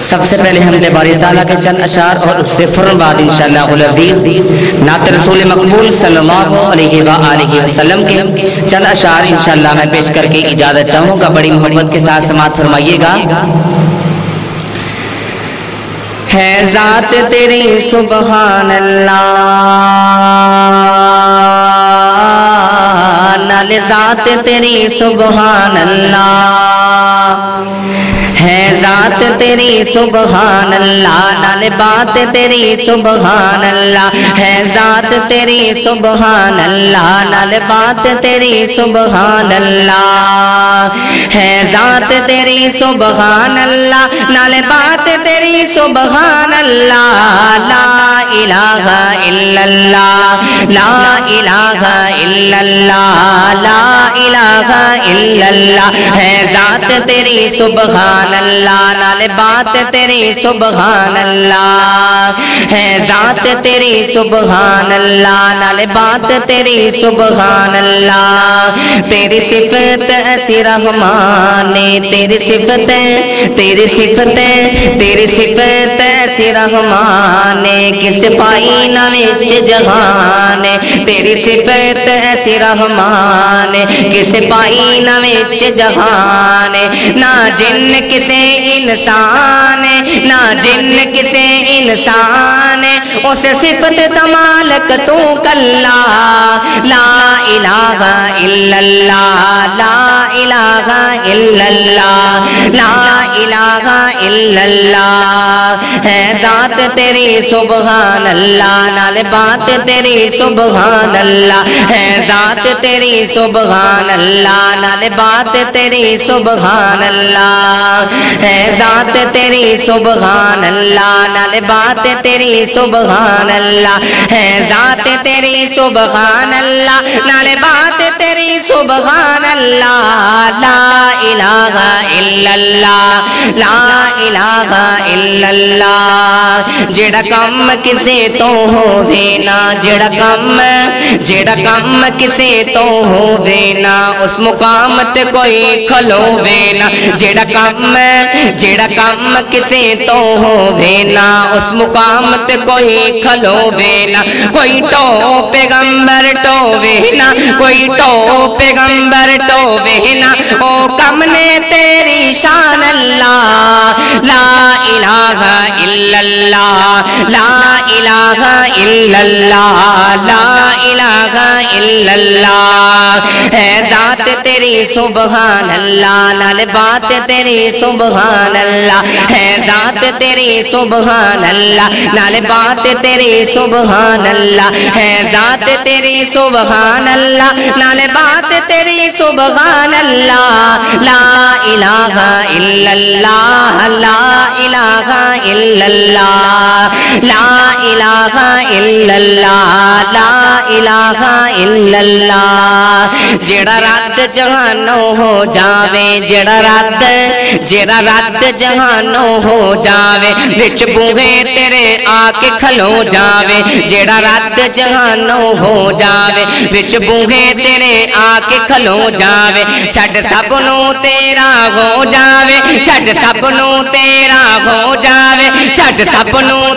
سب سے پہلے ہم نے باری تعالیٰ کے چند اشعار اور اس سے فوراً بعد انشاءاللہ العزیز نعت رسول مقبول صلی اللہ علیہ وآلہ وسلم کے چند اشعار انشاءاللہ میں پیش کر کے اجازت چاہوں گا۔ بڑی محبت کے ساتھ سماعت فرمائیے گا۔ ہے ذات تیری، سبحان اللہ۔ نال ذات تیری، سبحان اللہ۔ ہے ذات تیری سبحان اللہ نال بات تیری سبحان اللہ ہے ذات تیری سبحان اللہ نال بات تیری سبحان اللہ ہے ذات تیری سبحان اللہ نال بات تیری سبحان اللہ، لا الہ الا اللہ، لا الہ الا اللہ، لا الہ الا اللہ، ہے ذات تیری سبحان اللہ، نال بات تیری سبحان اللہ۔ ہے ذات تیری سبحان اللہ نال بات تیری سبحان اللہ تیری صفت ایسی رحمان تیری صفت تیری صفت تیری صفت ایسی رحمان کس پائی نہ وچ جہان تیری صفت ایسی رحمان کس پائی نہ وچ جہان نہ جن کسے انسان نہ جن کسے انسان شان اس صفت تمالک تو کلا۔ لا الہ الا اللہ۔ لا الہ الا اللہ۔ لا الہ الا اللہ۔ ہے ذات تیری سبحان اللہ نال بات تیری سبحان اللہ ہے ذات تیری سبحان اللہ نال بات تیری سبحان اللہ ہے ذات تیری سبحان اللہ نال بات تیری سبحان اللہ ہے ذات تیری سبحان اللہ نال بات تیری سبحان اللہ لا الہ الا اللہ، لا الہ الا اللہ۔ আল্লাহ جڑا کم کسے تو ہووے نا جڑا کم جڑا کم کسے تو ہووے نا اس مقام تے کوئی کھلووے نا جڑا کم جڑا کم کسے تو ہووے نا اس مقام تے کوئی کھلووے نا کوئی ٹو پیغمبر ٹووے نا کوئی ٹو پیغمبر ٹووے نا او کم نے تیری شان اللہ لا الہ الا اللہ لا الہ الا اللہ لا الہ الا اللہ ہے ذات تیری سبحان اللہ نال بات تیری سبحان اللہ ہے ذات تیری سبحان اللہ نال بات تیری سبحان اللہ ہے ذات تیری سبحان اللہ نال بات تیری سبحان اللہ لا الہ الا اللہ لا الہ الا اللہ لا الہ الا اللہ لا الہ الا اللہ جڑا رات جہانوں ہو جاوے، جڑا رات جڑا رات جہانوں ہو جاوے، وچ بوہے تیرے آ کے کھلو جاوے، جڑا رات جہانوں ہو جاوے، وچ بوہے تیرے آ کے کھلو جاوے، چھڈ سب نو تیرا ہو جاوے چھٹ سب تیرا ہو جاوے چھٹ سب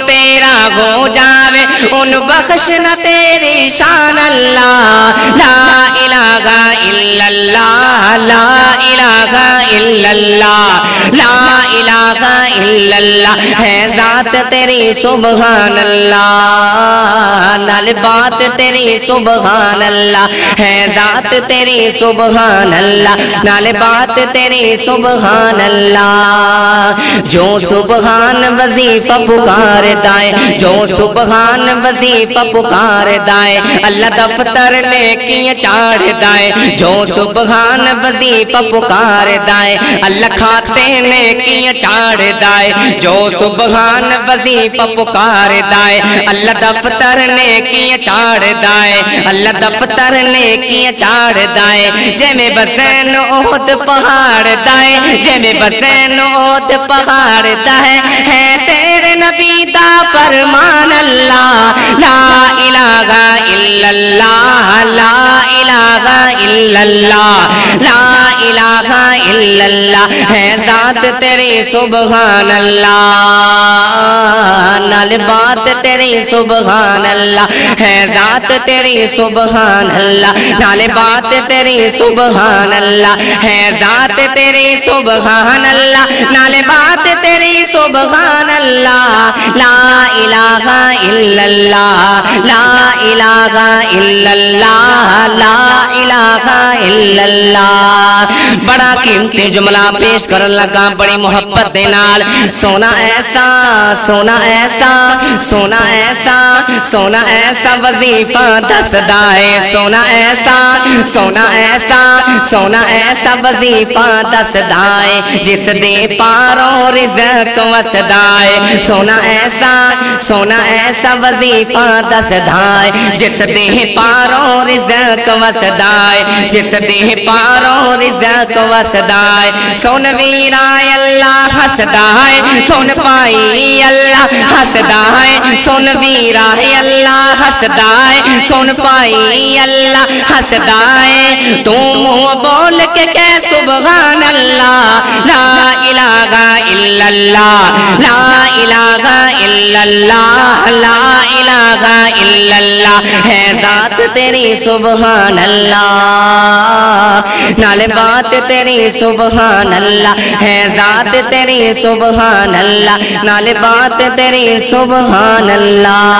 تیرا ہو جاوے ان بخشنا تیری شان اللہ لا الہ الا اللہ لا الہ الا اللہ لا الہ الا اللہ، ہے ذات تیری، سبحان اللہ۔ نال بات تیری، سبحان اللہ۔ ہے ذات تیری، سبحان اللہ۔ نال بات تیری، سبحان اللہ۔ جو سبحان وظیفہ پکار دائے جو سبحان وظیفہ پکار دائے اللہ دفتر نیکیاں چاڑ دائے جو سبحان وظیفہ پکار دائے اللہ کھاتے نیکیاں چاڑ دائے جو سبحان وظیفہ پکار دائے اللہ دفتر نیکیاں چاڑ دائے اللہ دفتر نیکیاں چاڑ دائے جے میں بسین اوت پہاڑ دائے جے میں بسین اوت پہاڑ دائے ہے تیرے نبی دا فرمان اللہ لا الہ الا اللہ لا الہ الا اللہ لا الہ الا اللہ ہے ذات تیری سبحان اللہ نال بات تیری سبحان اللہ ہے ذات تیری سبحان اللہ نال بات تیری سبحان اللہ ہے ذات تیری سبحان اللہ نال بات تیری سبحان اللہ لا الہ الا اللہ لا الہ الا اللہ لا الہ الا اللہ بڑا قیمتی جملہ پیش کر لگا، بڑی محبت دے نال۔ سونا ایسا سونا ایسا سونا ایسا سونا ایسا وظیفہ دسدا ہے۔ سونا ایسا سونا ایسا سونا ایسا وظیفہ دسدا ہے۔ جس دے پاروں رزق وسدا ہے۔ سونا ایسا سونا ایسا وظیفہ دسدا ہے۔ جس دے پاروں رزق وسدا ہے۔ جس دے پاروں رزق وسدا ہے سن ویرا اللہ ہسدا ہے سن پائی اللہ ہسدا ہے سن اللہ ہسدا ہے سن پائی اللہ ہسدا تو منہ بول کے کہ سبحان اللہ لا الہ الا اللہ لا الہ الا اللہ لا الہ الا اللہ ہے ذات تیری سبحان اللہ نال بات تیری سبحان اللہ ہے ذات تیری سبحان اللہ نال بات تیری سبحان اللہ